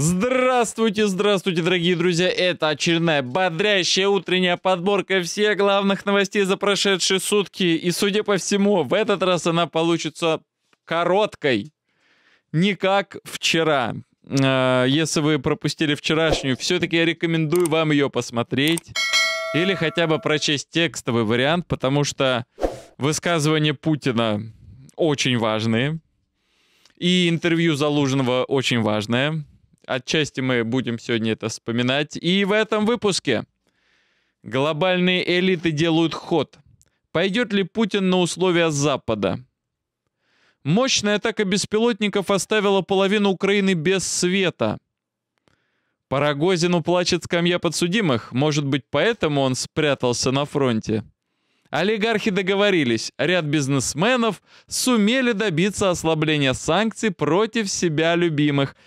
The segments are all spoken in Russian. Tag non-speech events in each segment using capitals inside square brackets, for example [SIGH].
Здравствуйте, здравствуйте, дорогие друзья! Это очередная бодрящая утренняя подборка всех главных новостей за прошедшие сутки. И, судя по всему, в этот раз она получится короткой. Не как вчера. А, если вы пропустили вчерашнюю, все-таки я рекомендую вам ее посмотреть. Или хотя бы прочесть текстовый вариант, потому что высказывания Путина очень важные. И интервью Залужного очень важное. Отчасти мы будем сегодня это вспоминать. И в этом выпуске глобальные элиты делают ход. Пойдет ли Путин на условия Запада? Мощная атака беспилотников оставила половину Украины без света. Парагозину плачет скамья подсудимых. Может быть, поэтому он спрятался на фронте? Олигархи договорились, ряд бизнесменов сумели добиться ослабления санкций против себя любимых –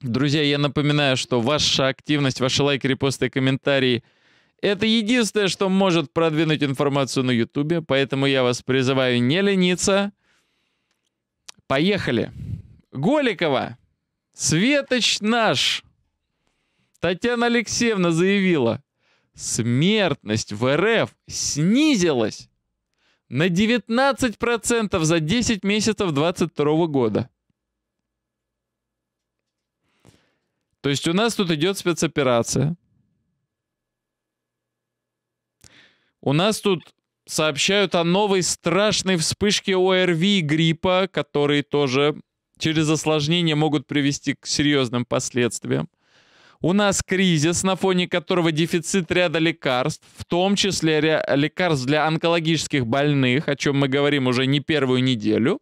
Друзья, я напоминаю, что ваша активность, ваши лайки, репосты и комментарии — это единственное, что может продвинуть информацию на Ютубе, поэтому я вас призываю не лениться. Поехали. Голикова. Светоч наш. Татьяна Алексеевна заявила, смертность в РФ снизилась на 19% за 10 месяцев 2022 года. То есть у нас тут идет спецоперация. У нас тут сообщают о новой страшной вспышке ОРВИ гриппа, которые тоже через осложнение могут привести к серьезным последствиям. У нас кризис, на фоне которого дефицит ряда лекарств, в том числе лекарств для онкологических больных, о чем мы говорим уже не первую неделю.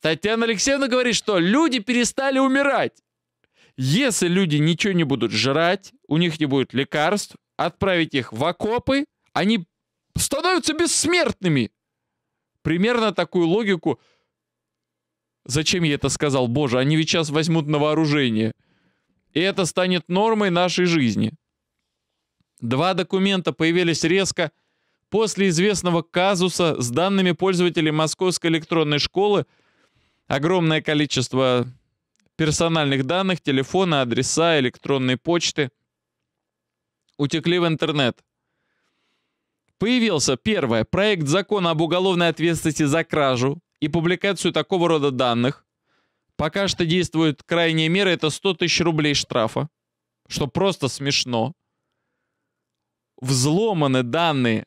Татьяна Алексеевна говорит, что люди перестали умирать. Если люди ничего не будут жрать, у них не будет лекарств, отправить их в окопы, они становятся бессмертными. Примерно такую логику. Зачем я это сказал? Боже, они ведь сейчас возьмут на вооружение. И это станет нормой нашей жизни. Два документа появились резко после известного казуса с данными пользователей Московской электронной школы. Огромное количество персональных данных, телефона, адреса, электронной почты утекли в интернет. Появился, первое, проект закона об уголовной ответственности за кражу и публикацию такого рода данных. Пока что действует крайняя мера, это 100 тысяч рублей штрафа, что просто смешно. Взломаны данные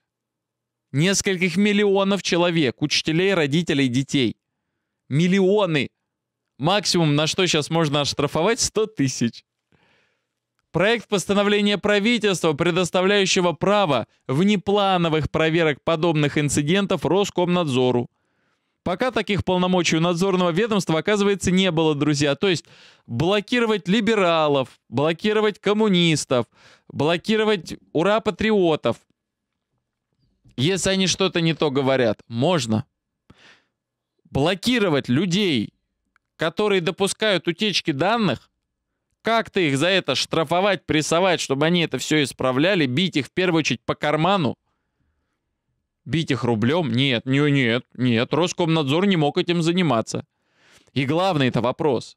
нескольких миллионов человек, учителей, родителей, детей. Миллионы. Максимум, на что сейчас можно оштрафовать, 100 тысяч. Проект постановления правительства, предоставляющего право внеплановых проверок подобных инцидентов Роскомнадзору. Пока таких полномочий у надзорного ведомства, оказывается, не было, друзья. То есть блокировать либералов, блокировать коммунистов, блокировать ура-патриотов. Если они что-то не то говорят, можно. Блокировать людей, которые допускают утечки данных, как-то их за это штрафовать, прессовать, чтобы они это все исправляли, бить их в первую очередь по карману, бить их рублем? Нет, нет, нет, нет, Роскомнадзор не мог этим заниматься. И главный это вопрос.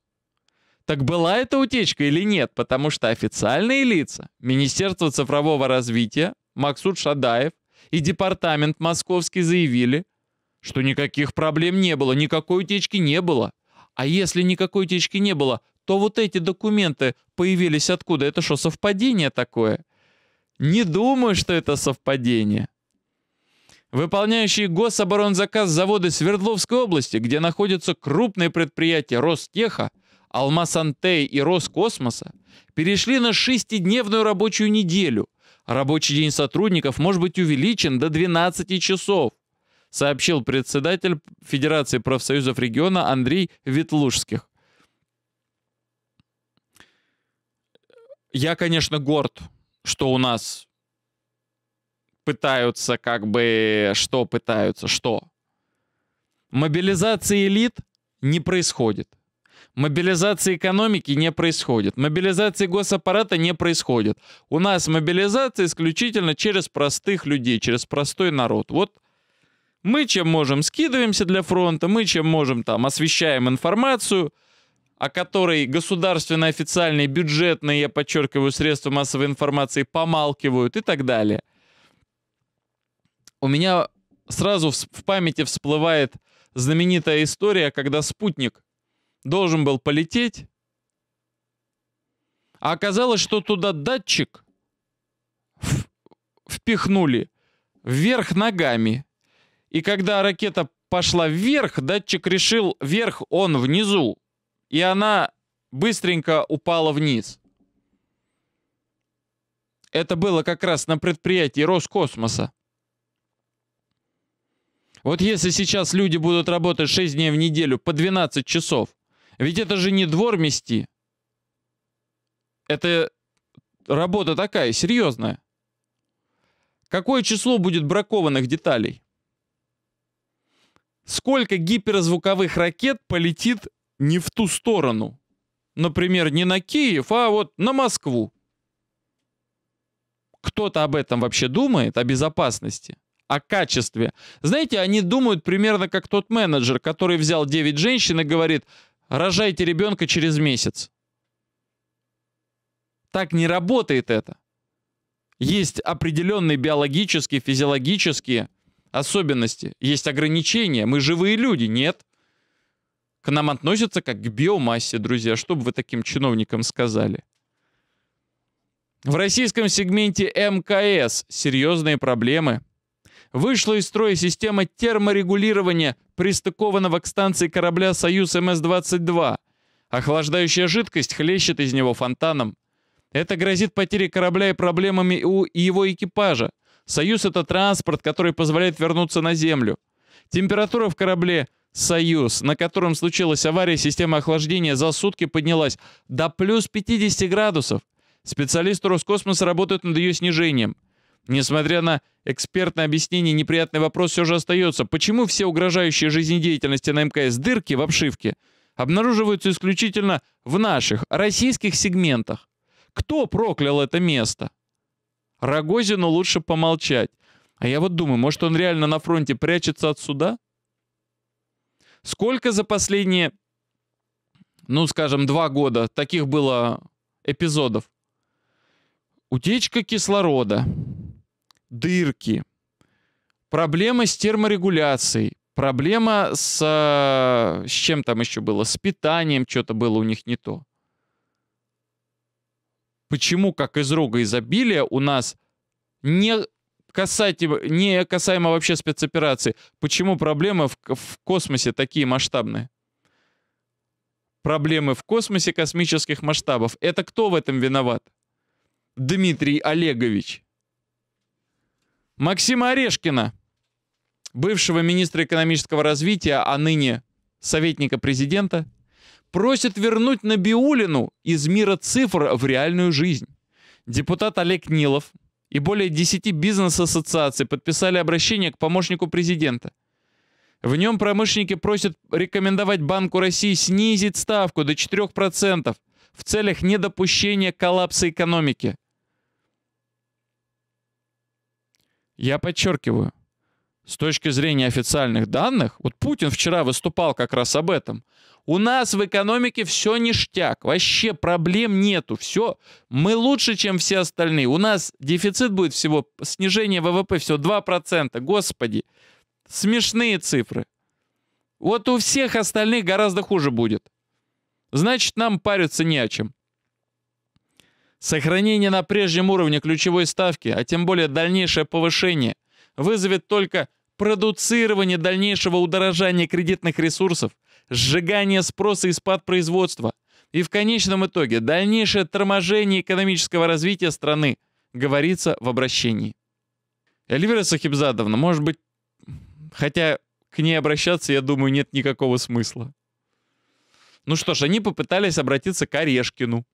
Так была это утечка или нет? Потому что официальные лица, Министерство цифрового развития, Максут Шадаев и Департамент Московский заявили, что никаких проблем не было, никакой утечки не было. А если никакой утечки не было, то вот эти документы появились откуда? Это что, совпадение такое? Не думаю, что это совпадение. Выполняющие гособоронзаказ заводы Свердловской области, где находятся крупные предприятия Ростеха, Алмасантей и Роскосмоса, перешли на шестидневную рабочую неделю. Рабочий день сотрудников может быть увеличен до 12 часов сообщил председатель Федерации профсоюзов региона Андрей Ветлужских. Я, конечно, горд, что у нас пытаются как бы... Что пытаются? Что? Мобилизация элит не происходит. Мобилизация экономики не происходит. Мобилизация госаппарата не происходит. У нас мобилизация исключительно через простых людей, через простой народ. Вот мы чем можем скидываемся для фронта, мы чем можем там освещаем информацию, о которой государственные, официальные, бюджетные, я подчеркиваю, средства массовой информации помалкивают и так далее. У меня сразу в памяти всплывает знаменитая история, когда спутник должен был полететь, а оказалось, что туда датчик впихнули вверх ногами. И когда ракета пошла вверх, датчик решил вверх, он внизу. И она быстренько упала вниз. Это было как раз на предприятии Роскосмоса. Вот если сейчас люди будут работать 6 дней в неделю по 12 часов, ведь это же не двор мести. Это работа такая, серьезная. Какое число будет бракованных деталей? Сколько гиперзвуковых ракет полетит не в ту сторону? Например, не на Киев, а вот на Москву. Кто-то об этом вообще думает, о безопасности? о качестве. Знаете, они думают примерно как тот менеджер, который взял 9 женщин и говорит, рожайте ребенка через месяц. Так не работает это. Есть определенные биологические, физиологические особенности, есть ограничения. Мы живые люди, нет. К нам относятся как к биомассе, друзья. Что бы вы таким чиновникам сказали? В российском сегменте МКС серьезные проблемы – вышла из строя система терморегулирования пристыкованного к станции корабля «Союз МС-22». Охлаждающая жидкость хлещет из него фонтаном. Это грозит потерей корабля и проблемами у его экипажа. «Союз» — это транспорт, который позволяет вернуться на Землю. Температура в корабле «Союз», на котором случилась авария системы охлаждения, за сутки поднялась до плюс 50 градусов. Специалисты Роскосмоса работают над ее снижением — Несмотря на экспертное объяснение, неприятный вопрос все же остается. Почему все угрожающие жизнедеятельности на МКС дырки в обшивке обнаруживаются исключительно в наших, российских сегментах? Кто проклял это место? Рогозину лучше помолчать. А я вот думаю, может он реально на фронте прячется от суда? Сколько за последние, ну скажем, два года таких было эпизодов? Утечка кислорода, дырки, проблема с терморегуляцией, проблема с... Э, с чем там еще было? С питанием что-то было у них не то. Почему, как из рога изобилия, у нас не касаемо, не касаемо вообще спецоперации, почему проблемы в, в космосе такие масштабные? Проблемы в космосе космических масштабов. Это кто в этом виноват? Дмитрий Олегович. Максима Орешкина, бывшего министра экономического развития, а ныне советника президента, просит вернуть Набиулину из мира цифр в реальную жизнь. Депутат Олег Нилов и более 10 бизнес-ассоциаций подписали обращение к помощнику президента. В нем промышленники просят рекомендовать Банку России снизить ставку до 4% в целях недопущения коллапса экономики – Я подчеркиваю, с точки зрения официальных данных, вот Путин вчера выступал как раз об этом. У нас в экономике все ништяк, вообще проблем нету, все, мы лучше, чем все остальные. У нас дефицит будет всего, снижение ВВП всего 2%, господи, смешные цифры. Вот у всех остальных гораздо хуже будет. Значит, нам париться не о чем. Сохранение на прежнем уровне ключевой ставки, а тем более дальнейшее повышение, вызовет только продуцирование дальнейшего удорожания кредитных ресурсов, сжигание спроса и спад производства, и в конечном итоге дальнейшее торможение экономического развития страны, говорится в обращении. Эльвира Сахибзадовна, может быть, хотя к ней обращаться, я думаю, нет никакого смысла. Ну что ж, они попытались обратиться к Орешкину,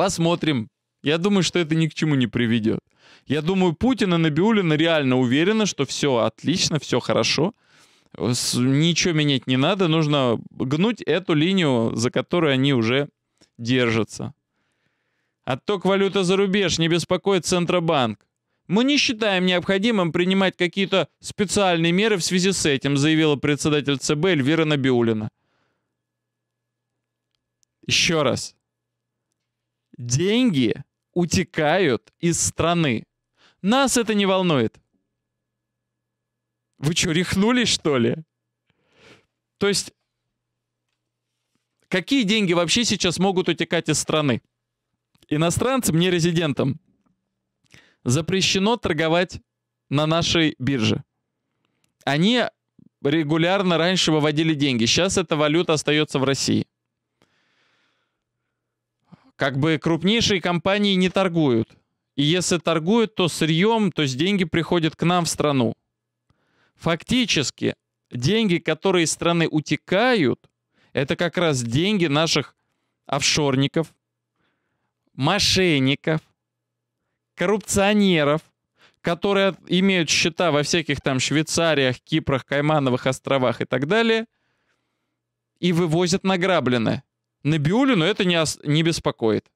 Посмотрим. Я думаю, что это ни к чему не приведет. Я думаю, Путин и Набиулина реально уверены, что все отлично, все хорошо. Ничего менять не надо, нужно гнуть эту линию, за которую они уже держатся. Отток валюты за рубеж не беспокоит Центробанк. Мы не считаем необходимым принимать какие-то специальные меры в связи с этим, заявила председатель ЦБ Эльвира Набиулина. Еще раз. Деньги утекают из страны. Нас это не волнует. Вы что, рехнулись, что ли? То есть, какие деньги вообще сейчас могут утекать из страны? Иностранцам, не резидентам, запрещено торговать на нашей бирже. Они регулярно раньше выводили деньги. Сейчас эта валюта остается в России. Как бы крупнейшие компании не торгуют. И если торгуют, то сырьем, то есть деньги приходят к нам в страну. Фактически, деньги, которые из страны утекают, это как раз деньги наших офшорников, мошенников, коррупционеров, которые имеют счета во всяких там Швейцариях, Кипрох, Каймановых островах и так далее, и вывозят награбленное. Набиулину это не, не беспокоит.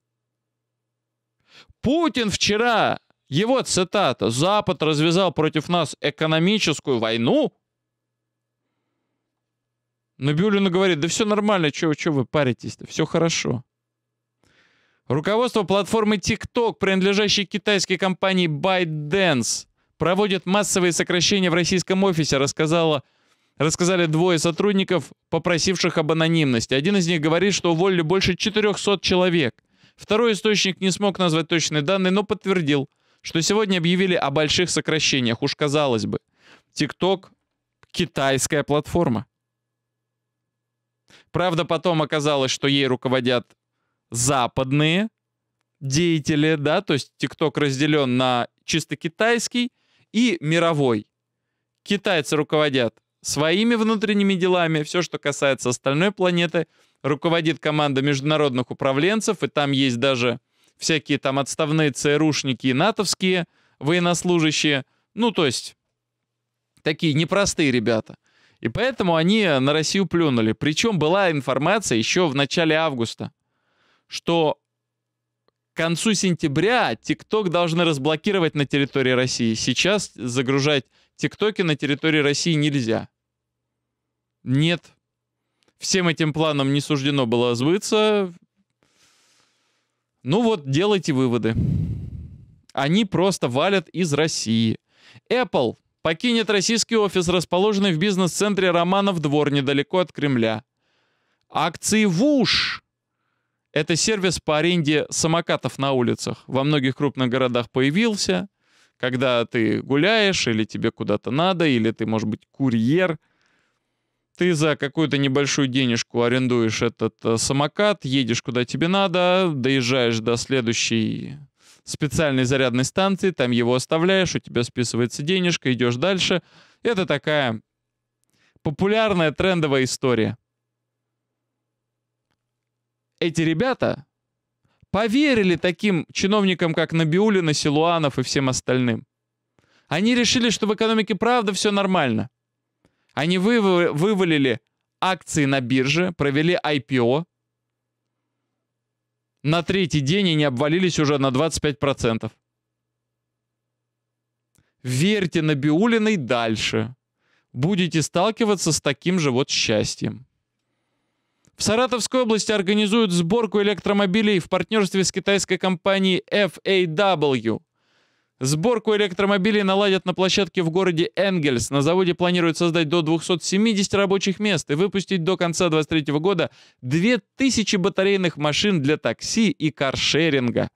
Путин вчера, его цитата, «Запад развязал против нас экономическую войну», Набиулина говорит, да все нормально, что вы паритесь-то, все хорошо. Руководство платформы TikTok, принадлежащей китайской компании ByteDance, проводит массовые сокращения в российском офисе, рассказала, рассказали двое сотрудников, попросивших об анонимности. Один из них говорит, что уволили больше 400 человек. Второй источник не смог назвать точные данные, но подтвердил, что сегодня объявили о больших сокращениях. Уж казалось бы, TikTok — китайская платформа. Правда, потом оказалось, что ей руководят западные деятели, да, то есть TikTok разделен на чисто китайский и мировой. Китайцы руководят своими внутренними делами, все, что касается остальной планеты, руководит команда международных управленцев, и там есть даже всякие там отставные ЦРУшники и натовские военнослужащие, ну, то есть такие непростые ребята. И поэтому они на Россию плюнули. Причем была информация еще в начале августа – что к концу сентября ТикТок должны разблокировать на территории России. Сейчас загружать ТикТоки на территории России нельзя. Нет. Всем этим планам не суждено было сбыться. Ну вот, делайте выводы. Они просто валят из России. Apple покинет российский офис, расположенный в бизнес-центре Романов двор, недалеко от Кремля. Акции ВУШ это сервис по аренде самокатов на улицах. Во многих крупных городах появился. Когда ты гуляешь, или тебе куда-то надо, или ты, может быть, курьер, ты за какую-то небольшую денежку арендуешь этот э, самокат, едешь куда тебе надо, доезжаешь до следующей специальной зарядной станции, там его оставляешь, у тебя списывается денежка, идешь дальше. Это такая популярная трендовая история эти ребята поверили таким чиновникам, как Набиулина, Силуанов и всем остальным. Они решили, что в экономике правда все нормально. Они вы, вывалили акции на бирже, провели IPO. На третий день они обвалились уже на 25%. Верьте Набиулиной дальше. Будете сталкиваться с таким же вот счастьем. В Саратовской области организуют сборку электромобилей в партнерстве с китайской компанией FAW. Сборку электромобилей наладят на площадке в городе Энгельс. На заводе планируют создать до 270 рабочих мест и выпустить до конца 2023 года 2000 батарейных машин для такси и каршеринга.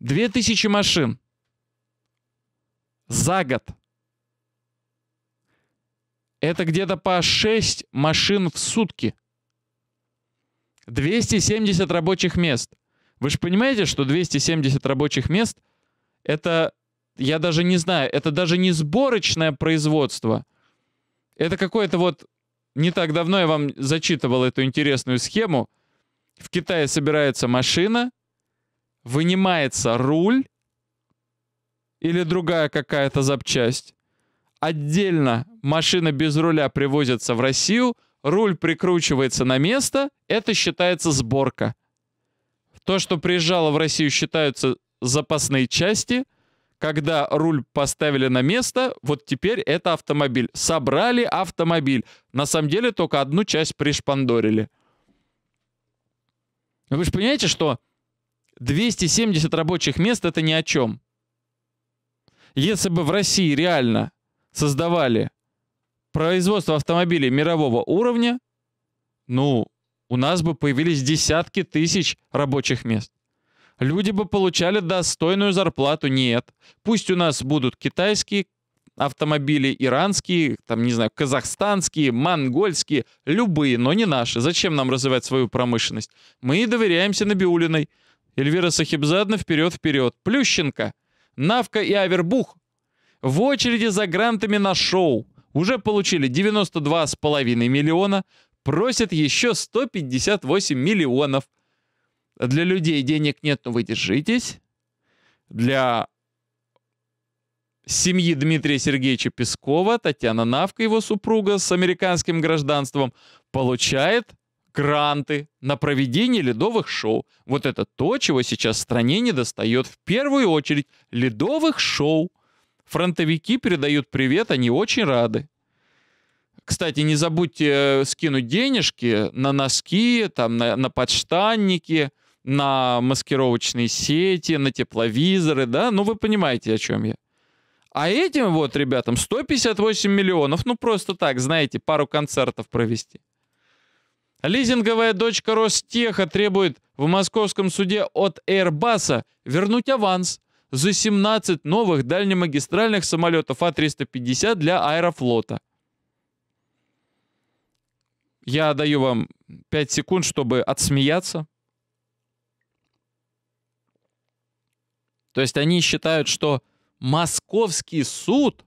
2000 машин за год. Это где-то по 6 машин в сутки. 270 рабочих мест. Вы же понимаете, что 270 рабочих мест — это, я даже не знаю, это даже не сборочное производство. Это какое-то вот... Не так давно я вам зачитывал эту интересную схему. В Китае собирается машина, вынимается руль или другая какая-то запчасть, отдельно машина без руля привозится в Россию, руль прикручивается на место, это считается сборка. То, что приезжало в Россию, считаются запасные части, когда руль поставили на место, вот теперь это автомобиль. Собрали автомобиль. На самом деле только одну часть пришпандорили. Вы же понимаете, что 270 рабочих мест это ни о чем. Если бы в России реально создавали производство автомобилей мирового уровня, ну, у нас бы появились десятки тысяч рабочих мест. Люди бы получали достойную зарплату. Нет. Пусть у нас будут китайские автомобили, иранские, там, не знаю, казахстанские, монгольские, любые, но не наши. Зачем нам развивать свою промышленность? Мы доверяемся Набиулиной. Эльвира Сахибзадна вперед-вперед. Плющенко, Навка и Авербух в очереди за грантами на шоу. Уже получили 92,5 миллиона, просят еще 158 миллионов. Для людей денег нет, но вы держитесь. Для семьи Дмитрия Сергеевича Пескова Татьяна Навка, его супруга с американским гражданством, получает гранты на проведение ледовых шоу. Вот это то, чего сейчас стране не достает. В первую очередь ледовых шоу. Фронтовики передают привет, они очень рады. Кстати, не забудьте э, скинуть денежки на носки, там, на, на подштанники, на маскировочные сети, на тепловизоры, да? Ну, вы понимаете, о чем я. А этим вот ребятам 158 миллионов, ну просто так, знаете, пару концертов провести. Лизинговая дочка Ростеха требует в московском суде от Airbus вернуть аванс за 17 новых дальнемагистральных самолетов А-350 для Аэрофлота. Я даю вам 5 секунд, чтобы отсмеяться. То есть они считают, что московский суд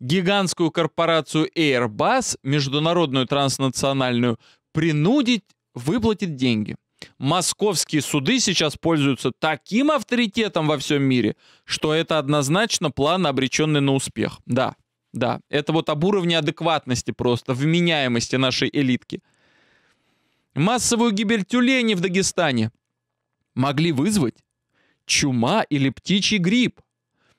гигантскую корпорацию Airbus, международную транснациональную, принудить выплатить деньги. Московские суды сейчас пользуются таким авторитетом во всем мире, что это однозначно план, обреченный на успех. Да, да, это вот об уровне адекватности просто, вменяемости нашей элитки. Массовую гибель тюленей в Дагестане могли вызвать чума или птичий грипп.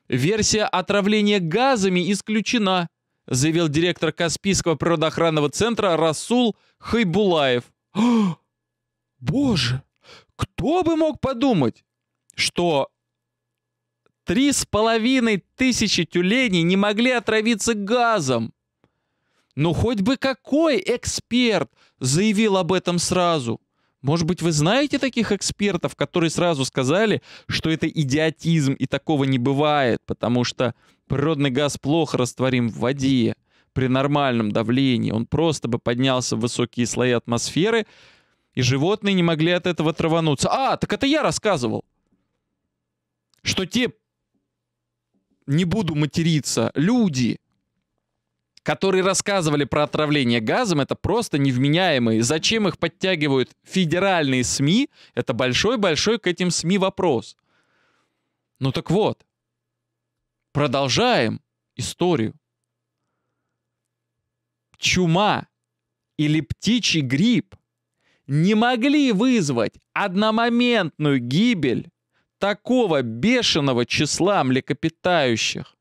Версия отравления газами исключена, заявил директор Каспийского природоохранного центра Расул Хайбулаев. [GASPS] Боже, кто бы мог подумать, что три с половиной тысячи тюленей не могли отравиться газом? Ну хоть бы какой эксперт заявил об этом сразу. Может быть, вы знаете таких экспертов, которые сразу сказали, что это идиотизм и такого не бывает, потому что природный газ плохо растворим в воде при нормальном давлении. Он просто бы поднялся в высокие слои атмосферы, и животные не могли от этого травануться. А, так это я рассказывал. Что те, не буду материться, люди, которые рассказывали про отравление газом, это просто невменяемые. Зачем их подтягивают федеральные СМИ? Это большой-большой к этим СМИ вопрос. Ну так вот, продолжаем историю. Чума или птичий грипп не могли вызвать одномоментную гибель такого бешеного числа млекопитающих.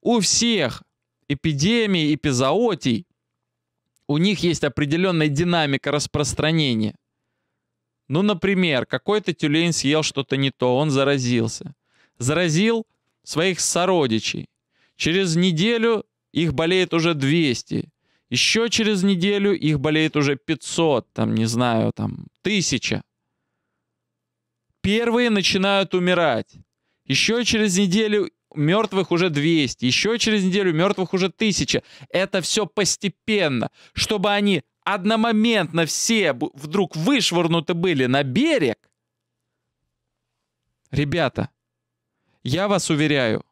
У всех эпидемий, эпизоотий, у них есть определенная динамика распространения. Ну, например, какой-то тюлень съел что-то не то, он заразился. Заразил своих сородичей. Через неделю их болеет уже 200. Еще через неделю их болеет уже 500, там, не знаю, там, 1000. Первые начинают умирать. Еще через неделю мертвых уже 200, еще через неделю мертвых уже 1000. Это все постепенно, чтобы они одномоментно все вдруг вышвырнуты были на берег. Ребята, я вас уверяю,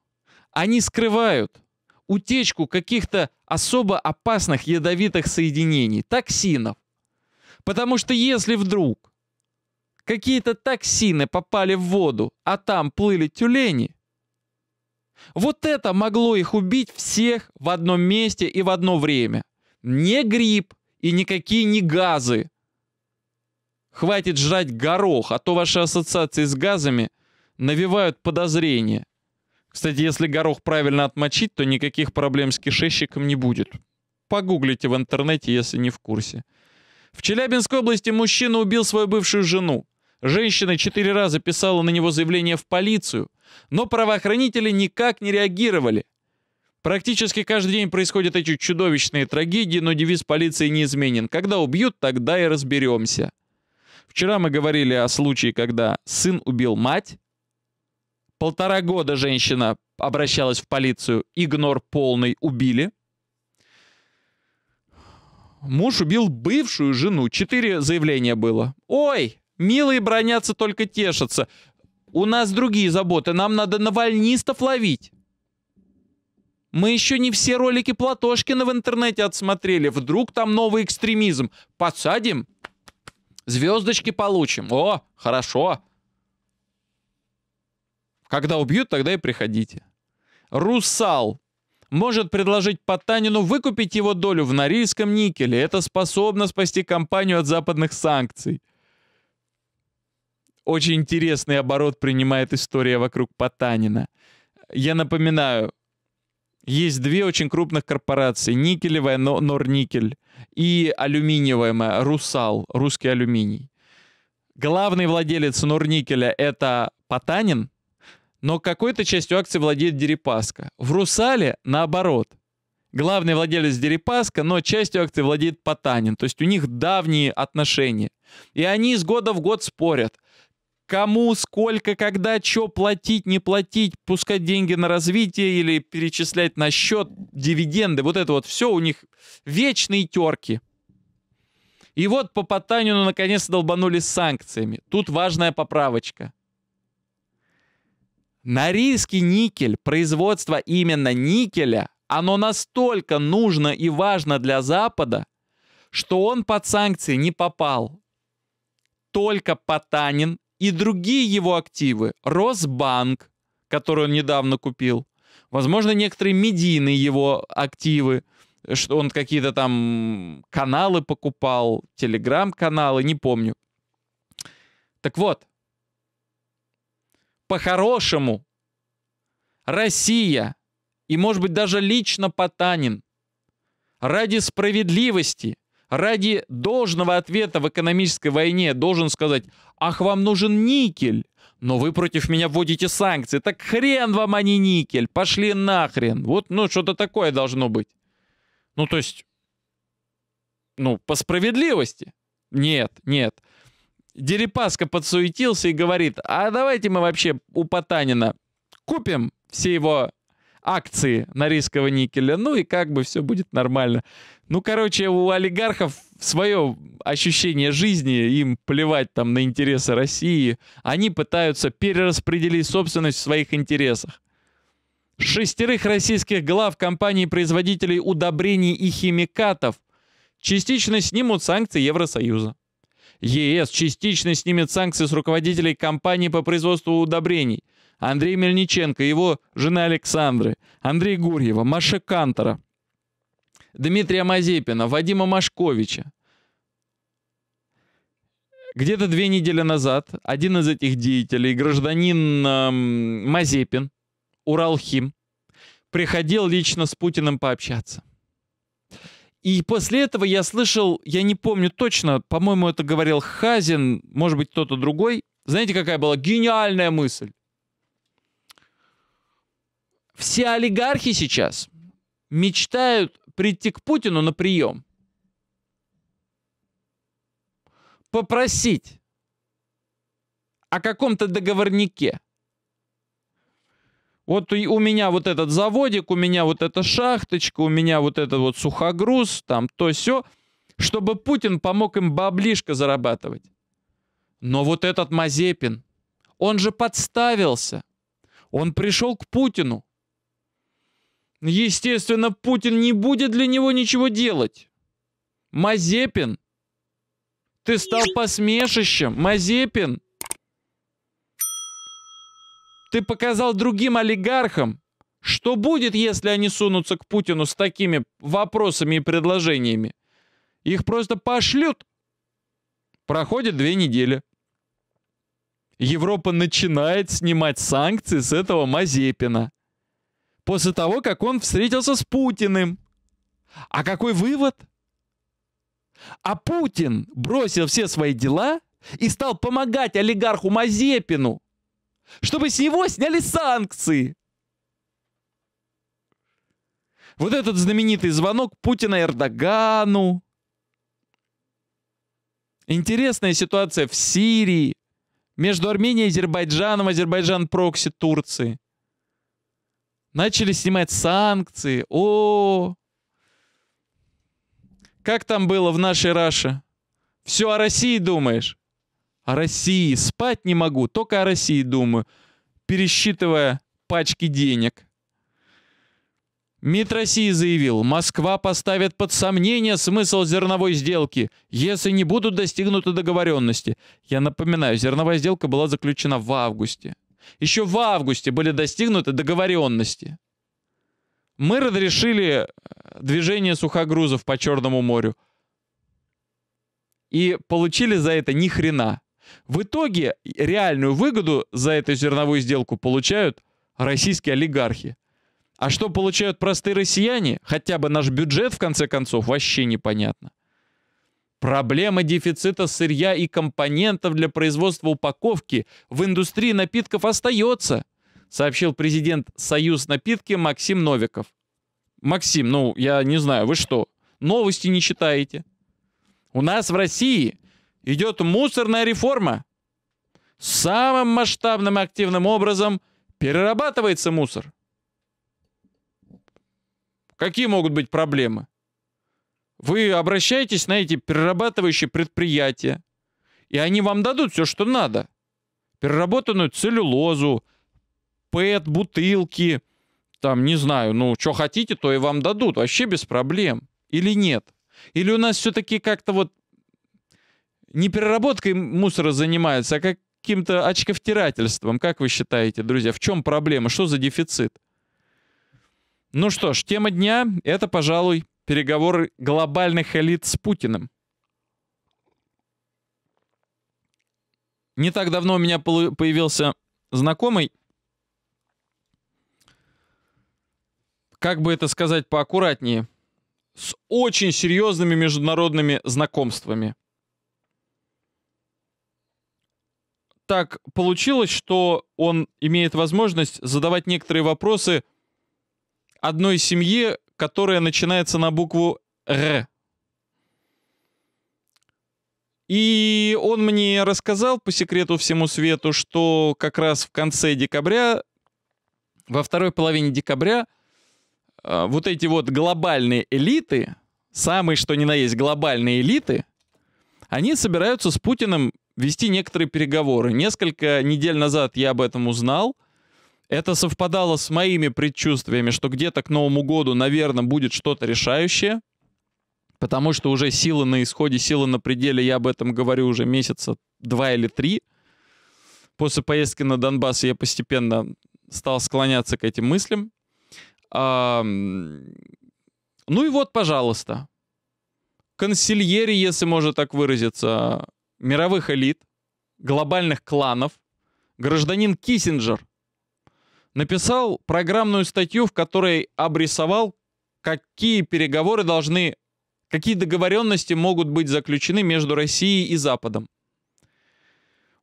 они скрывают утечку каких-то особо опасных ядовитых соединений, токсинов. Потому что если вдруг какие-то токсины попали в воду, а там плыли тюлени, вот это могло их убить всех в одном месте и в одно время. Не грипп и никакие не газы. Хватит жрать горох, а то ваши ассоциации с газами навевают подозрения. Кстати, если горох правильно отмочить, то никаких проблем с кишечником не будет. Погуглите в интернете, если не в курсе. В Челябинской области мужчина убил свою бывшую жену. Женщина четыре раза писала на него заявление в полицию, но правоохранители никак не реагировали. Практически каждый день происходят эти чудовищные трагедии, но девиз полиции неизменен. Когда убьют, тогда и разберемся. Вчера мы говорили о случае, когда сын убил мать. Полтора года женщина обращалась в полицию, игнор полный, убили. Муж убил бывшую жену. Четыре заявления было. Ой, милые бронятся, только тешатся. У нас другие заботы, нам надо навальнистов ловить. Мы еще не все ролики Платошкина в интернете отсмотрели. Вдруг там новый экстремизм. Подсадим, звездочки получим. О, хорошо. Когда убьют, тогда и приходите. Русал может предложить Потанину выкупить его долю в Норильском никеле. Это способно спасти компанию от западных санкций. Очень интересный оборот принимает история вокруг Потанина. Я напоминаю, есть две очень крупных корпорации. Никелевая Норникель и алюминиевая Русал, русский алюминий. Главный владелец Норникеля это Потанин, но какой-то частью акций владеет Дерипаска. В Русале наоборот. Главный владелец Дерипаска, но частью акций владеет Потанин. То есть у них давние отношения. И они из года в год спорят кому, сколько, когда, что платить, не платить, пускать деньги на развитие или перечислять на счет, дивиденды, вот это вот все у них вечные терки. И вот по Потанину наконец долбанули с санкциями. Тут важная поправочка. Норильский никель, производство именно никеля, оно настолько нужно и важно для Запада, что он под санкции не попал. Только Потанин и другие его активы, Росбанк, который он недавно купил, возможно, некоторые медийные его активы, что он какие-то там каналы покупал, телеграм-каналы, не помню. Так вот, по-хорошему, Россия и, может быть, даже лично Потанин ради справедливости ради должного ответа в экономической войне должен сказать, ах, вам нужен никель, но вы против меня вводите санкции, так хрен вам, а не никель, пошли нахрен. Вот, ну, что-то такое должно быть. Ну, то есть, ну, по справедливости. Нет, нет. Дерипаска подсуетился и говорит, а давайте мы вообще у Потанина купим все его акции Норильского никеля, ну и как бы все будет нормально. Ну, короче, у олигархов свое ощущение жизни, им плевать там на интересы России. Они пытаются перераспределить собственность в своих интересах. Шестерых российских глав компаний-производителей удобрений и химикатов частично снимут санкции Евросоюза. ЕС частично снимет санкции с руководителей компаний по производству удобрений. Андрей Мельниченко, его жена Александры, Андрей Гурьева, Маша Кантора – Дмитрия Мазепина, Вадима Машковича. Где-то две недели назад один из этих деятелей, гражданин эм, Мазепин, Уралхим, приходил лично с Путиным пообщаться. И после этого я слышал, я не помню точно, по-моему, это говорил Хазин, может быть, кто-то другой. Знаете, какая была гениальная мысль? Все олигархи сейчас мечтают прийти к Путину на прием, попросить о каком-то договорнике. Вот у меня вот этот заводик, у меня вот эта шахточка, у меня вот этот вот сухогруз, там то все, чтобы Путин помог им баблишко зарабатывать. Но вот этот Мазепин, он же подставился. Он пришел к Путину. Естественно, Путин не будет для него ничего делать. Мазепин, ты стал посмешищем. Мазепин, ты показал другим олигархам, что будет, если они сунутся к Путину с такими вопросами и предложениями. Их просто пошлют. Проходит две недели. Европа начинает снимать санкции с этого Мазепина. После того, как он встретился с Путиным. А какой вывод? А Путин бросил все свои дела и стал помогать олигарху Мазепину, чтобы с него сняли санкции. Вот этот знаменитый звонок Путина Эрдогану. Интересная ситуация в Сирии. Между Арменией и Азербайджаном, Азербайджан прокси Турции. Начали снимать санкции. О, как там было в нашей Раше? Все о России думаешь? О России. Спать не могу, только о России думаю, пересчитывая пачки денег. МИД России заявил, Москва поставит под сомнение смысл зерновой сделки, если не будут достигнуты договоренности. Я напоминаю, зерновая сделка была заключена в августе. Еще в августе были достигнуты договоренности. Мы разрешили э, движение сухогрузов по Черному морю. И получили за это ни хрена. В итоге реальную выгоду за эту зерновую сделку получают российские олигархи. А что получают простые россияне? Хотя бы наш бюджет, в конце концов, вообще непонятно. Проблема дефицита сырья и компонентов для производства упаковки в индустрии напитков остается, сообщил президент Союз напитки Максим Новиков. Максим, ну, я не знаю, вы что, новости не читаете? У нас в России идет мусорная реформа. Самым масштабным активным образом перерабатывается мусор. Какие могут быть проблемы? Вы обращаетесь на эти перерабатывающие предприятия, и они вам дадут все, что надо. Переработанную целлюлозу, ПЭТ, бутылки, там, не знаю, ну, что хотите, то и вам дадут, вообще без проблем. Или нет? Или у нас все-таки как-то вот не переработкой мусора занимаются, а каким-то очковтирательством. Как вы считаете, друзья, в чем проблема? Что за дефицит? Ну что ж, тема дня — это, пожалуй, переговоры глобальных элит с Путиным. Не так давно у меня появился знакомый, как бы это сказать поаккуратнее, с очень серьезными международными знакомствами. Так получилось, что он имеет возможность задавать некоторые вопросы – одной семье, которая начинается на букву «Р». И он мне рассказал по секрету всему свету, что как раз в конце декабря, во второй половине декабря, а, вот эти вот глобальные элиты, самые что ни на есть глобальные элиты, они собираются с Путиным вести некоторые переговоры. Несколько недель назад я об этом узнал – это совпадало с моими предчувствиями, что где-то к Новому году, наверное, будет что-то решающее, потому что уже силы на исходе, силы на пределе, я об этом говорю уже месяца два или три. После поездки на Донбасс я постепенно стал склоняться к этим мыслям. А, ну и вот, пожалуйста, консильери, если можно так выразиться, мировых элит, глобальных кланов, гражданин Киссинджер – написал программную статью, в которой обрисовал, какие переговоры должны, какие договоренности могут быть заключены между Россией и Западом.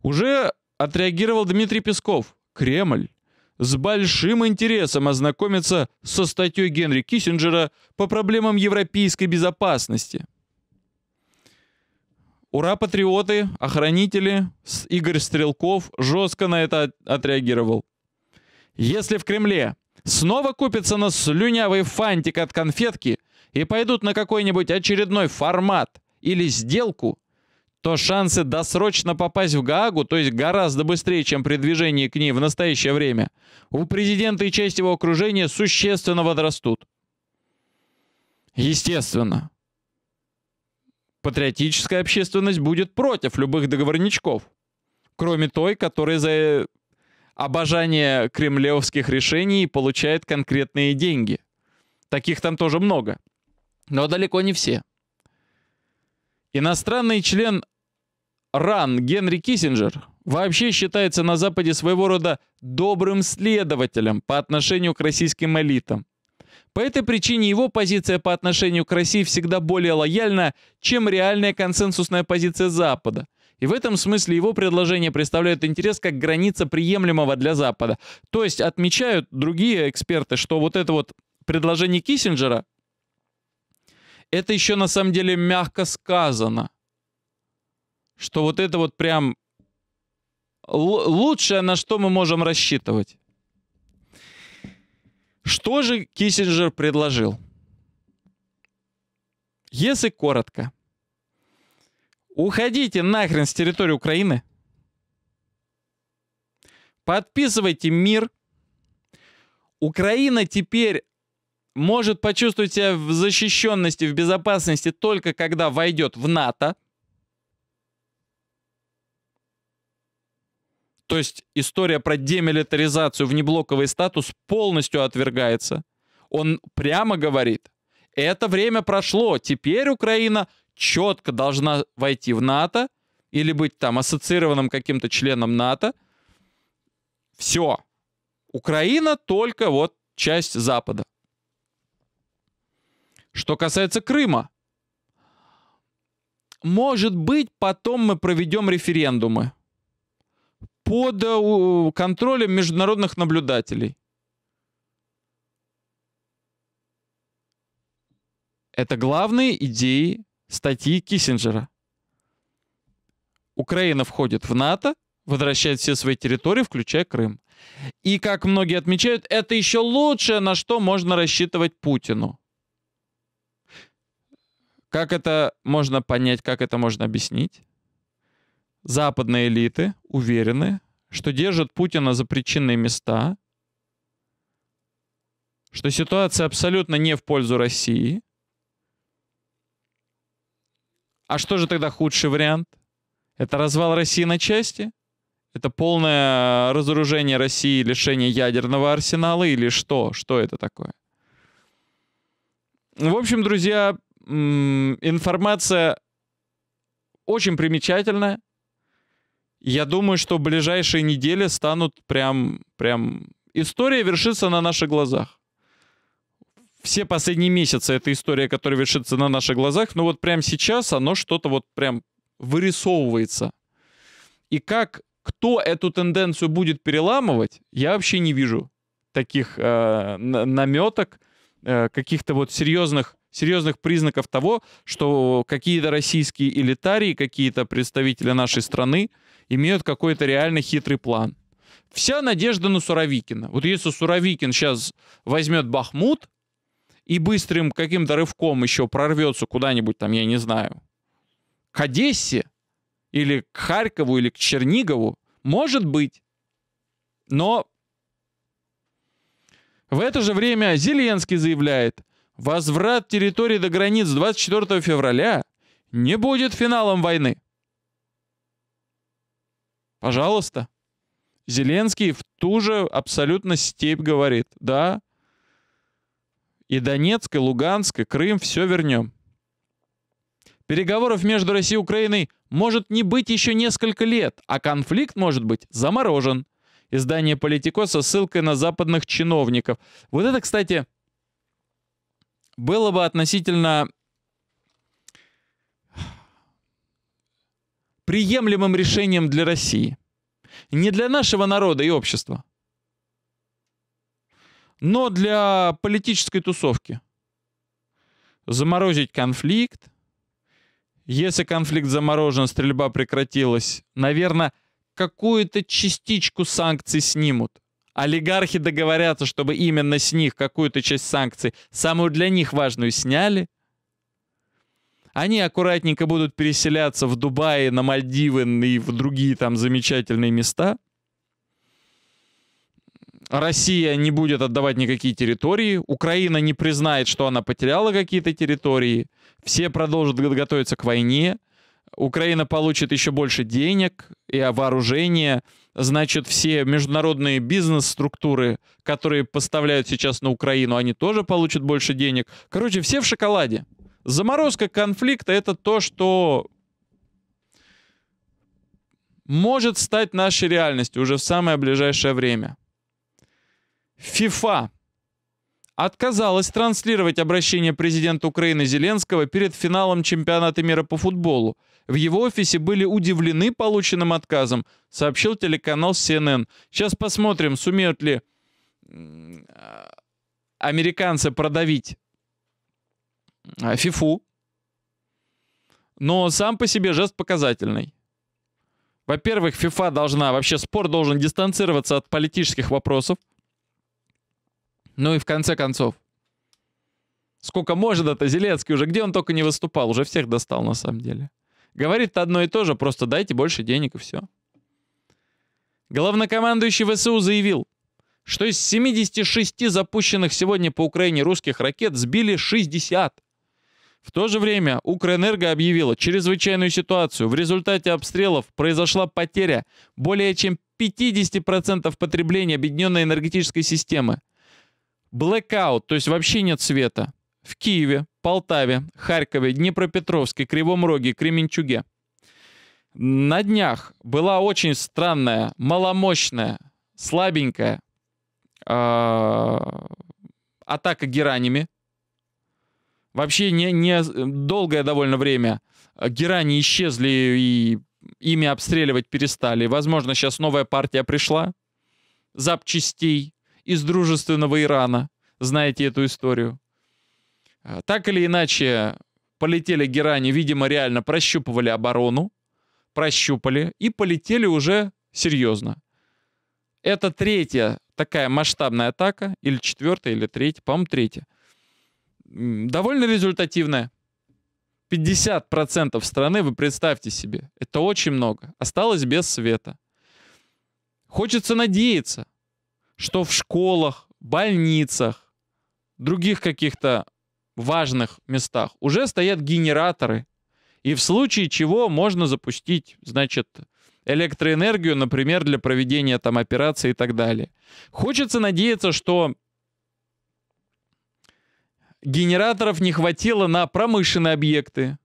Уже отреагировал Дмитрий Песков. Кремль с большим интересом ознакомится со статьей Генри Киссинджера по проблемам европейской безопасности. Ура, патриоты, охранители, Игорь Стрелков жестко на это отреагировал. Если в Кремле снова купятся на слюнявый фантик от конфетки и пойдут на какой-нибудь очередной формат или сделку, то шансы досрочно попасть в Гаагу, то есть гораздо быстрее, чем при движении к ней в настоящее время, у президента и части его окружения существенно возрастут. Естественно, патриотическая общественность будет против любых договорничков, кроме той, которая за обожание кремлевских решений получает конкретные деньги. Таких там тоже много. Но далеко не все. Иностранный член РАН Генри Киссинджер вообще считается на Западе своего рода добрым следователем по отношению к российским элитам. По этой причине его позиция по отношению к России всегда более лояльна, чем реальная консенсусная позиция Запада. И в этом смысле его предложения представляют интерес как граница приемлемого для Запада. То есть отмечают другие эксперты, что вот это вот предложение Киссинджера, это еще на самом деле мягко сказано. Что вот это вот прям лучшее, на что мы можем рассчитывать. Что же Киссинджер предложил? Если коротко, уходите нахрен с территории Украины, подписывайте мир. Украина теперь может почувствовать себя в защищенности, в безопасности только когда войдет в НАТО. То есть история про демилитаризацию, внеблоковый статус полностью отвергается. Он прямо говорит, это время прошло, теперь Украина четко должна войти в НАТО или быть там ассоциированным каким-то членом НАТО. Все. Украина только вот часть Запада. Что касается Крыма, может быть, потом мы проведем референдумы под э, контролем международных наблюдателей. Это главные идеи статьи Киссинджера. Украина входит в НАТО, возвращает все свои территории, включая Крым. И, как многие отмечают, это еще лучшее, на что можно рассчитывать Путину. Как это можно понять, как это можно объяснить? западные элиты уверены, что держат Путина за причинные места, что ситуация абсолютно не в пользу России. А что же тогда худший вариант? Это развал России на части? Это полное разоружение России, лишение ядерного арсенала или что? Что это такое? В общем, друзья, информация очень примечательная. Я думаю, что ближайшие недели станут прям, прям... История вершится на наших глазах. Все последние месяцы эта история, которая вершится на наших глазах, но вот прямо сейчас оно что-то вот прям вырисовывается. И как кто эту тенденцию будет переламывать, я вообще не вижу таких э, наметок, э, каких-то вот серьезных, серьезных признаков того, что какие-то российские элитарии, какие-то представители нашей страны имеют какой-то реально хитрый план. Вся надежда на Суровикина. Вот если Суровикин сейчас возьмет Бахмут и быстрым каким-то рывком еще прорвется куда-нибудь там, я не знаю, к Одессе или к Харькову или к Чернигову, может быть. Но в это же время Зеленский заявляет, возврат территории до границ 24 февраля не будет финалом войны. Пожалуйста. Зеленский в ту же абсолютно степь говорит. Да, и Донецк, и Луганск, и Крым, все вернем. Переговоров между Россией и Украиной может не быть еще несколько лет, а конфликт может быть заморожен. Издание «Политико» со ссылкой на западных чиновников. Вот это, кстати, было бы относительно приемлемым решением для России. Не для нашего народа и общества, но для политической тусовки. Заморозить конфликт. Если конфликт заморожен, стрельба прекратилась, наверное, какую-то частичку санкций снимут. Олигархи договорятся, чтобы именно с них какую-то часть санкций, самую для них важную, сняли – они аккуратненько будут переселяться в Дубае, на Мальдивы и в другие там замечательные места. Россия не будет отдавать никакие территории. Украина не признает, что она потеряла какие-то территории. Все продолжат готовиться к войне. Украина получит еще больше денег и вооружения. Значит, все международные бизнес-структуры, которые поставляют сейчас на Украину, они тоже получат больше денег. Короче, все в шоколаде. Заморозка конфликта — это то, что может стать нашей реальностью уже в самое ближайшее время. ФИФА отказалась транслировать обращение президента Украины Зеленского перед финалом чемпионата мира по футболу. В его офисе были удивлены полученным отказом, сообщил телеканал CNN. Сейчас посмотрим, сумеют ли американцы продавить а, ФИФУ. Но сам по себе жест показательный. Во-первых, ФИФА должна, вообще спорт должен дистанцироваться от политических вопросов. Ну и в конце концов, сколько может это Зеленский уже, где он только не выступал, уже всех достал на самом деле. Говорит одно и то же, просто дайте больше денег и все. Главнокомандующий ВСУ заявил, что из 76 запущенных сегодня по Украине русских ракет сбили 60. В то же время Укрэнерго объявила чрезвычайную ситуацию. В результате обстрелов произошла потеря более чем 50% потребления объединенной энергетической системы. Блэкаут, то есть вообще нет света. В Киеве, Полтаве, Харькове, Днепропетровске, Кривом Роге, Кременчуге. На днях была очень странная, маломощная, слабенькая э, атака геранями. Вообще не, не долгое довольно время герани исчезли и ими обстреливать перестали. Возможно, сейчас новая партия пришла запчастей из дружественного Ирана. Знаете эту историю. А, так или иначе, полетели герани, видимо, реально прощупывали оборону, прощупали и полетели уже серьезно. Это третья такая масштабная атака, или четвертая, или третья, по-моему, третья довольно результативная. 50% страны, вы представьте себе, это очень много. Осталось без света. Хочется надеяться, что в школах, больницах, других каких-то важных местах уже стоят генераторы, и в случае чего можно запустить, значит, электроэнергию, например, для проведения там операций и так далее. Хочется надеяться, что генераторов не хватило на промышленные объекты,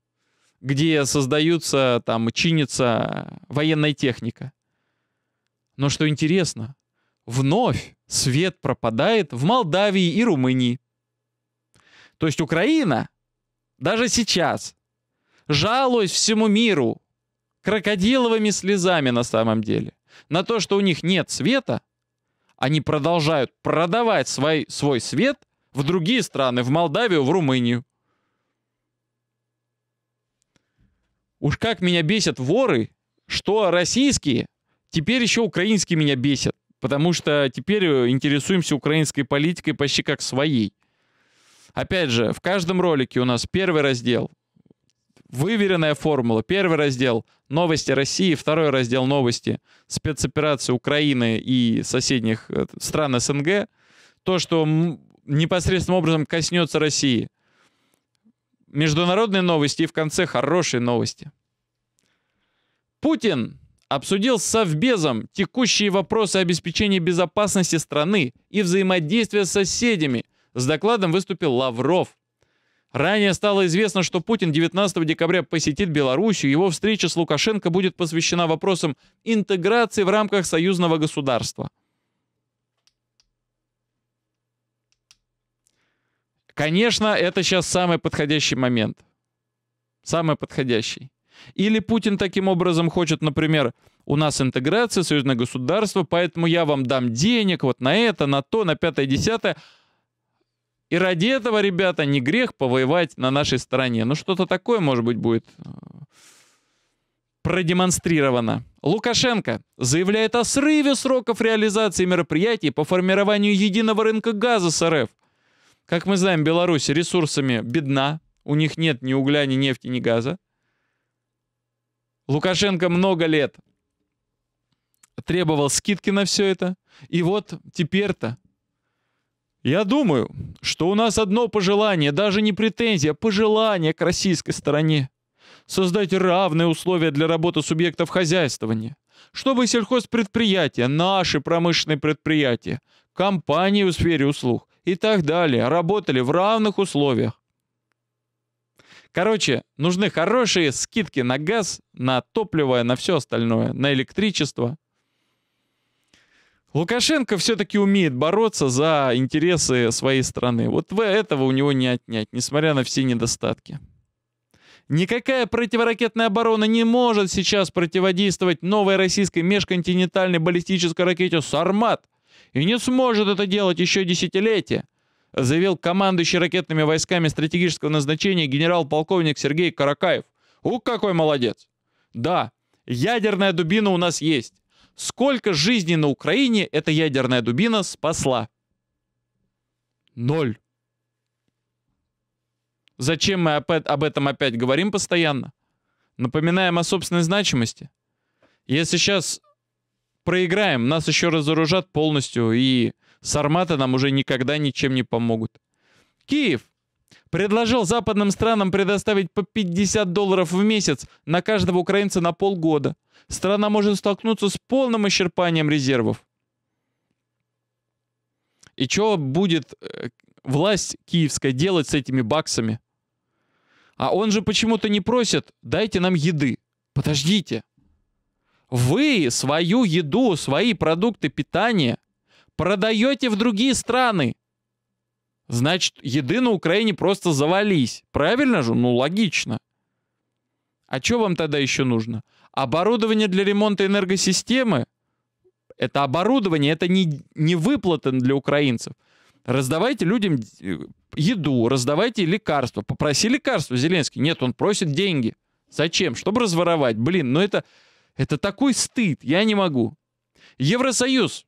где создаются, там, чинится военная техника. Но что интересно, вновь свет пропадает в Молдавии и Румынии. То есть Украина даже сейчас, жалуясь всему миру, крокодиловыми слезами на самом деле, на то, что у них нет света, они продолжают продавать свой, свой свет в другие страны, в Молдавию, в Румынию. Уж как меня бесят воры, что российские, теперь еще украинские меня бесят, потому что теперь интересуемся украинской политикой почти как своей. Опять же, в каждом ролике у нас первый раздел выверенная формула. Первый раздел — новости России, второй раздел — новости спецоперации Украины и соседних э, стран СНГ. То, что непосредственным образом коснется России. Международные новости и в конце хорошие новости. Путин обсудил с Совбезом текущие вопросы обеспечения безопасности страны и взаимодействия с соседями. С докладом выступил Лавров. Ранее стало известно, что Путин 19 декабря посетит Белоруссию. Его встреча с Лукашенко будет посвящена вопросам интеграции в рамках союзного государства. Конечно, это сейчас самый подходящий момент. Самый подходящий. Или Путин таким образом хочет, например, у нас интеграция, союзное государство, поэтому я вам дам денег вот на это, на то, на пятое, десятое. И ради этого, ребята, не грех повоевать на нашей стороне. Ну что-то такое, может быть, будет э, продемонстрировано. Лукашенко заявляет о срыве сроков реализации мероприятий по формированию единого рынка газа с РФ. Как мы знаем, Беларусь ресурсами бедна. У них нет ни угля, ни нефти, ни газа. Лукашенко много лет требовал скидки на все это. И вот теперь-то я думаю, что у нас одно пожелание, даже не претензия, а пожелание к российской стороне. Создать равные условия для работы субъектов хозяйствования, чтобы сельхозпредприятия, наши промышленные предприятия, компании в сфере услуг и так далее работали в равных условиях. Короче, нужны хорошие скидки на газ, на топливо, на все остальное, на электричество. Лукашенко все-таки умеет бороться за интересы своей страны. Вот этого у него не отнять, несмотря на все недостатки. Никакая противоракетная оборона не может сейчас противодействовать новой российской межконтинентальной баллистической ракете «Сармат» и не сможет это делать еще десятилетия, заявил командующий ракетными войсками стратегического назначения генерал-полковник Сергей Каракаев. Ух, какой молодец! Да, ядерная дубина у нас есть. Сколько жизней на Украине эта ядерная дубина спасла? Ноль. Зачем мы об этом опять говорим постоянно? Напоминаем о собственной значимости. Если сейчас проиграем, нас еще разоружат полностью, и сарматы нам уже никогда ничем не помогут. Киев предложил западным странам предоставить по 50 долларов в месяц на каждого украинца на полгода. Страна может столкнуться с полным исчерпанием резервов. И что будет э, власть киевская делать с этими баксами? А он же почему-то не просит, дайте нам еды. Подождите. Вы свою еду, свои продукты питания продаете в другие страны. Значит, еды на Украине просто завались. Правильно же? Ну, логично. А что вам тогда еще нужно? Оборудование для ремонта энергосистемы? Это оборудование, это не, не выплаты для украинцев. Раздавайте людям э, еду, раздавайте лекарства. Попроси лекарства Зеленский. Нет, он просит деньги. Зачем? Чтобы разворовать. Блин, ну это, это такой стыд. Я не могу. Евросоюз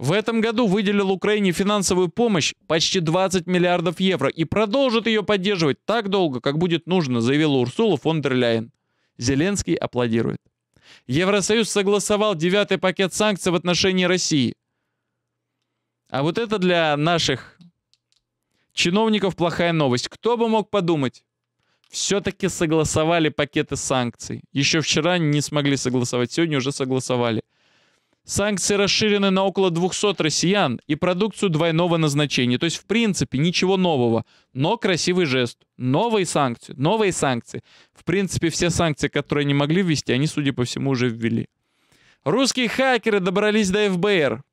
в этом году выделил Украине финансовую помощь почти 20 миллиардов евро и продолжит ее поддерживать так долго, как будет нужно, заявила Урсула фон дер Ляйен. Зеленский аплодирует. Евросоюз согласовал девятый пакет санкций в отношении России. А вот это для наших чиновников плохая новость. Кто бы мог подумать? Все-таки согласовали пакеты санкций. Еще вчера не смогли согласовать, сегодня уже согласовали. Санкции расширены на около 200 россиян и продукцию двойного назначения. То есть, в принципе, ничего нового. Но красивый жест. Новые санкции. Новые санкции. В принципе, все санкции, которые не могли ввести, они, судя по всему, уже ввели. Русские хакеры добрались до ФБР.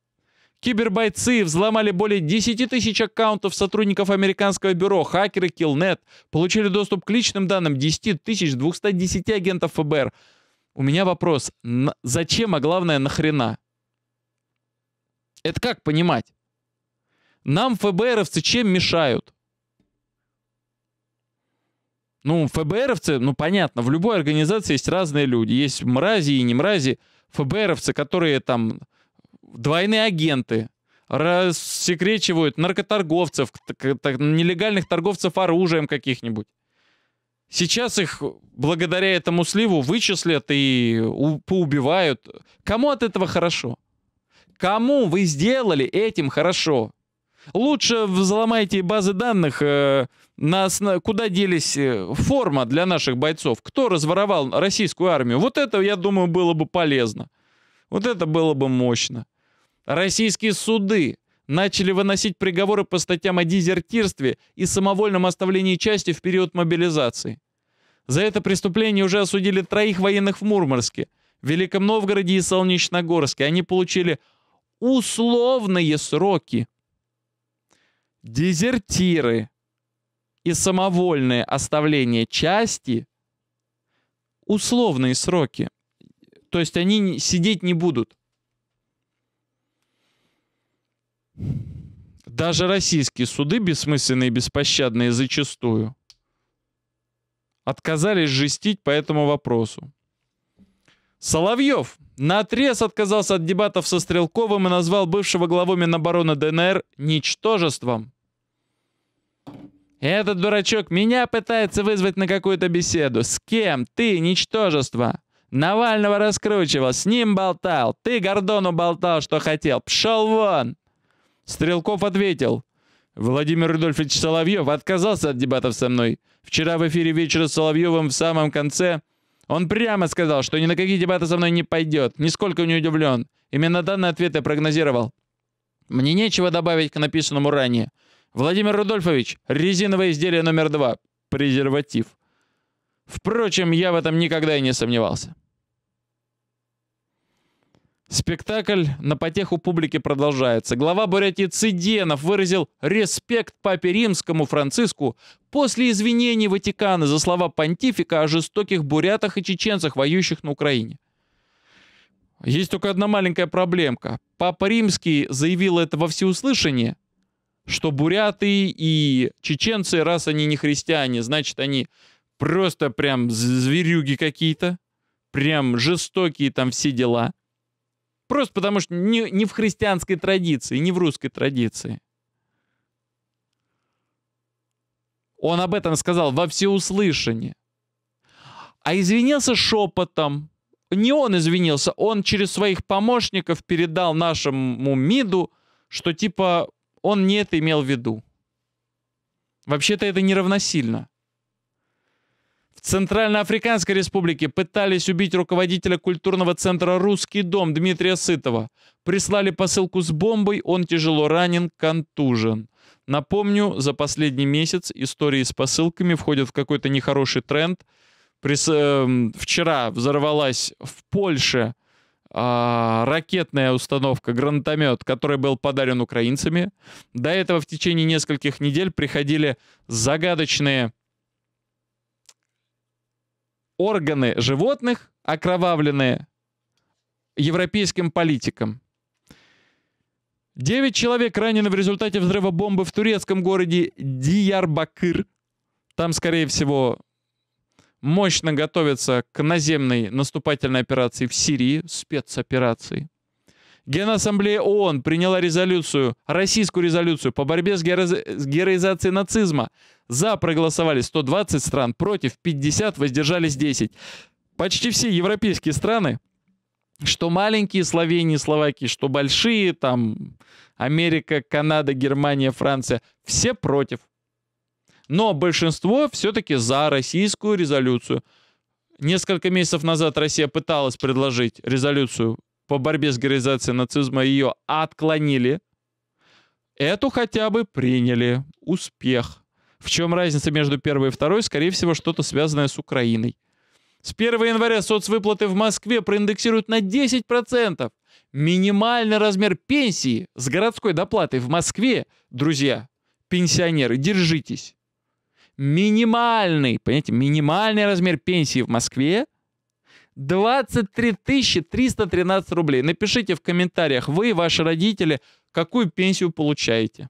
Кибербойцы взломали более 10 тысяч аккаунтов сотрудников американского бюро. Хакеры Killnet получили доступ к личным данным 10 210 агентов ФБР. У меня вопрос. Зачем, а главное, нахрена? Это как понимать? Нам ФБРовцы чем мешают? Ну, ФБРовцы, ну понятно, в любой организации есть разные люди. Есть мрази и не мрази. ФБРовцы, которые там двойные агенты, рассекречивают наркоторговцев, нелегальных торговцев оружием каких-нибудь. Сейчас их благодаря этому сливу вычислят и поубивают. Кому от этого хорошо? Кому вы сделали этим хорошо? Лучше взломайте базы данных, э, на, куда делись э, форма для наших бойцов. Кто разворовал российскую армию? Вот это, я думаю, было бы полезно. Вот это было бы мощно. Российские суды начали выносить приговоры по статьям о дезертирстве и самовольном оставлении части в период мобилизации. За это преступление уже осудили троих военных в Мурманске, Великом Новгороде и Солнечногорске. Они получили условные сроки. Дезертиры и самовольное оставление части – условные сроки. То есть они сидеть не будут. Даже российские суды, бессмысленные и беспощадные зачастую, отказались жестить по этому вопросу. Соловьев на отрез отказался от дебатов со Стрелковым и назвал бывшего главу Минобороны ДНР ничтожеством. Этот дурачок меня пытается вызвать на какую-то беседу. С кем? Ты, ничтожество. Навального раскручивал, с ним болтал. Ты Гордону болтал, что хотел. Пшел вон. Стрелков ответил. Владимир Рудольфович Соловьев отказался от дебатов со мной. Вчера в эфире вечера с Соловьевым в самом конце он прямо сказал, что ни на какие дебаты со мной не пойдет. Нисколько не удивлен. Именно данный ответ я прогнозировал. Мне нечего добавить к написанному ранее. Владимир Рудольфович, резиновое изделие номер два. презерватив. Впрочем, я в этом никогда и не сомневался. Спектакль на потеху публики продолжается. Глава Бурятии Циденов выразил респект папе римскому Франциску после извинений Ватикана за слова понтифика о жестоких бурятах и чеченцах, воюющих на Украине. Есть только одна маленькая проблемка. Папа Римский заявил это во всеуслышание, что буряты и чеченцы, раз они не христиане, значит, они просто прям зверюги какие-то, прям жестокие там все дела – Просто потому что не, не в христианской традиции, не в русской традиции. Он об этом сказал во всеуслышание. А извинился шепотом. Не он извинился, он через своих помощников передал нашему МИДу, что типа он не это имел в виду. Вообще-то это неравносильно. Центральноафриканской республике пытались убить руководителя культурного центра «Русский дом» Дмитрия Сытова. Прислали посылку с бомбой, он тяжело ранен, контужен. Напомню, за последний месяц истории с посылками входят в какой-то нехороший тренд. Прис... Э, вчера взорвалась в Польше э, ракетная установка, гранатомет, который был подарен украинцами. До этого в течение нескольких недель приходили загадочные органы животных, окровавленные европейским политикам. Девять человек ранены в результате взрыва бомбы в турецком городе Диярбакыр. Там, скорее всего, мощно готовятся к наземной наступательной операции в Сирии, спецоперации. Генассамблея ООН приняла резолюцию, российскую резолюцию по борьбе с, геро... с героизацией нацизма. За проголосовали 120 стран, против 50, воздержались 10. Почти все европейские страны, что маленькие Словении, Словакии, что большие, там Америка, Канада, Германия, Франция, все против. Но большинство все-таки за российскую резолюцию. Несколько месяцев назад Россия пыталась предложить резолюцию по борьбе с героизацией нацизма ее отклонили. Эту хотя бы приняли. Успех. В чем разница между первой и второй? Скорее всего, что-то связанное с Украиной. С 1 января соцвыплаты в Москве проиндексируют на 10%. Минимальный размер пенсии с городской доплатой в Москве, друзья, пенсионеры, держитесь. Минимальный, понимаете, минимальный размер пенсии в Москве 23 313 рублей. Напишите в комментариях, вы и ваши родители, какую пенсию получаете.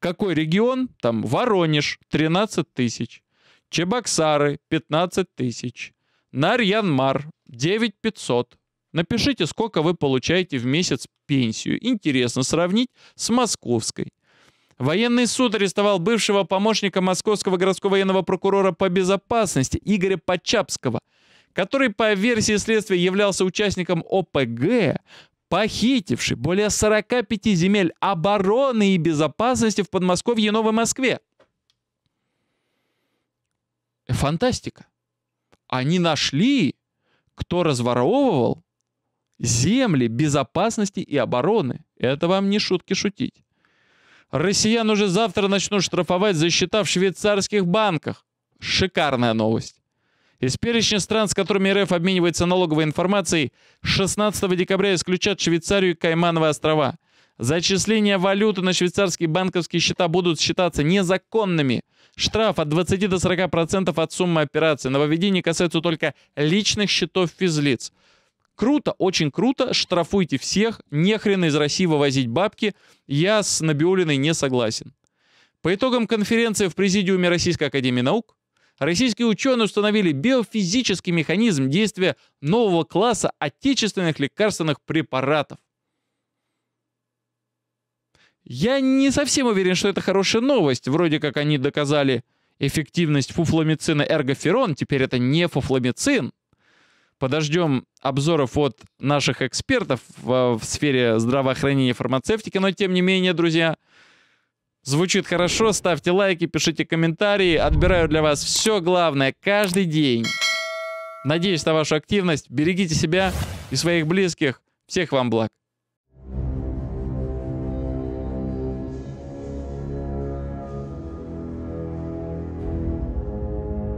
Какой регион? Там Воронеж 13 тысяч. Чебоксары 15 тысяч. Нарьянмар 9 500. Напишите, сколько вы получаете в месяц пенсию. Интересно сравнить с московской. Военный суд арестовал бывшего помощника московского городского военного прокурора по безопасности Игоря Почапского – который по версии следствия являлся участником ОПГ, похитивший более 45 земель обороны и безопасности в Подмосковье и Новой Москве. Фантастика. Они нашли, кто разворовывал земли безопасности и обороны. Это вам не шутки шутить. Россиян уже завтра начнут штрафовать за счета в швейцарских банках. Шикарная новость. Из перечня стран, с которыми РФ обменивается налоговой информацией, 16 декабря исключат Швейцарию и Каймановые острова. Зачисления валюты на швейцарские банковские счета будут считаться незаконными. Штраф от 20 до 40% от суммы операции. Нововведения касаются только личных счетов физлиц. Круто, очень круто, штрафуйте всех, не хрен из России вывозить бабки. Я с Набиулиной не согласен. По итогам конференции в Президиуме Российской Академии Наук Российские ученые установили биофизический механизм действия нового класса отечественных лекарственных препаратов. Я не совсем уверен, что это хорошая новость. Вроде как они доказали эффективность фуфломицина эргоферон, теперь это не фуфломицин. Подождем обзоров от наших экспертов в, сфере здравоохранения и фармацевтики, но тем не менее, друзья, Звучит хорошо, ставьте лайки, пишите комментарии. Отбираю для вас все главное каждый день. Надеюсь на вашу активность. Берегите себя и своих близких. Всех вам благ.